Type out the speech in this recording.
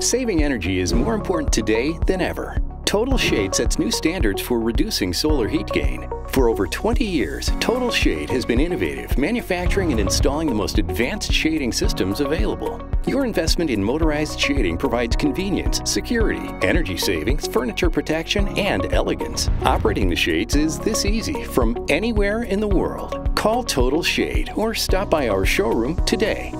Saving energy is more important today than ever. Total Shade sets new standards for reducing solar heat gain. For over 20 years, Total Shade has been innovative, manufacturing and installing the most advanced shading systems available. Your investment in motorized shading provides convenience, security, energy savings, furniture protection, and elegance. Operating the shades is this easy from anywhere in the world. Call Total Shade or stop by our showroom today.